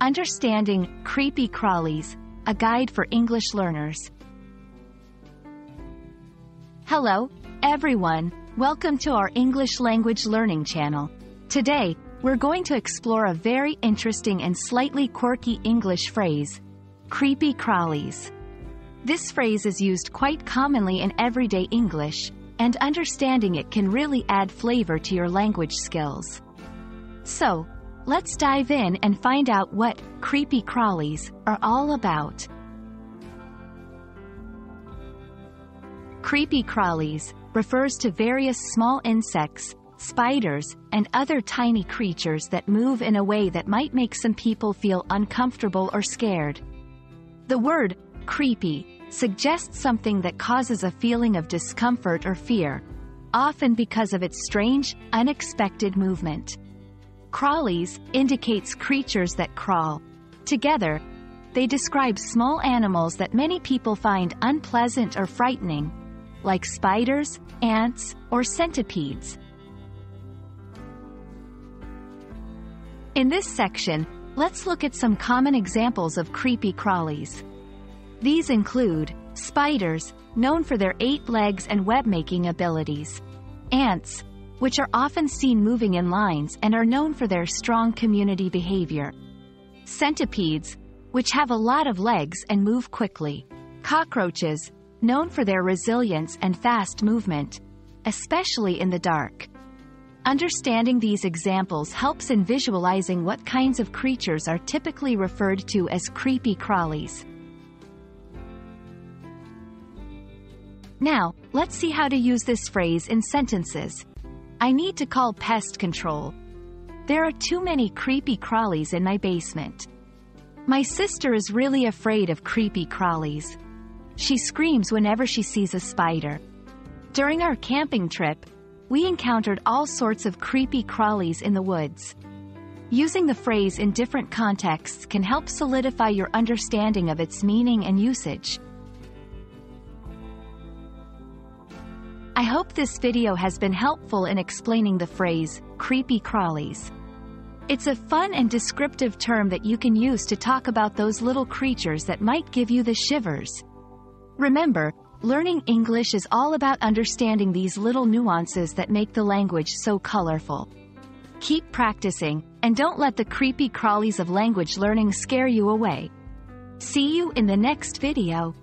Understanding Creepy Crawlies, a guide for English learners. Hello, everyone. Welcome to our English language learning channel. Today, we're going to explore a very interesting and slightly quirky English phrase, creepy crawlies. This phrase is used quite commonly in everyday English, and understanding it can really add flavor to your language skills. So, let's dive in and find out what creepy crawlies are all about. Creepy crawlies refers to various small insects, spiders, and other tiny creatures that move in a way that might make some people feel uncomfortable or scared. The word creepy suggests something that causes a feeling of discomfort or fear, often because of its strange, unexpected movement. Crawlies indicates creatures that crawl. Together, they describe small animals that many people find unpleasant or frightening, like spiders, ants, or centipedes. In this section, let's look at some common examples of creepy crawlies. These include spiders, known for their eight legs and web-making abilities, ants, which are often seen moving in lines and are known for their strong community behavior. Centipedes, which have a lot of legs and move quickly. Cockroaches, known for their resilience and fast movement, especially in the dark. Understanding these examples helps in visualizing what kinds of creatures are typically referred to as creepy crawlies. Now, let's see how to use this phrase in sentences. I need to call pest control. There are too many creepy crawlies in my basement. My sister is really afraid of creepy crawlies. She screams whenever she sees a spider. During our camping trip, we encountered all sorts of creepy crawlies in the woods. Using the phrase in different contexts can help solidify your understanding of its meaning and usage. I hope this video has been helpful in explaining the phrase, creepy crawlies. It's a fun and descriptive term that you can use to talk about those little creatures that might give you the shivers. Remember, learning English is all about understanding these little nuances that make the language so colorful. Keep practicing, and don't let the creepy crawlies of language learning scare you away. See you in the next video.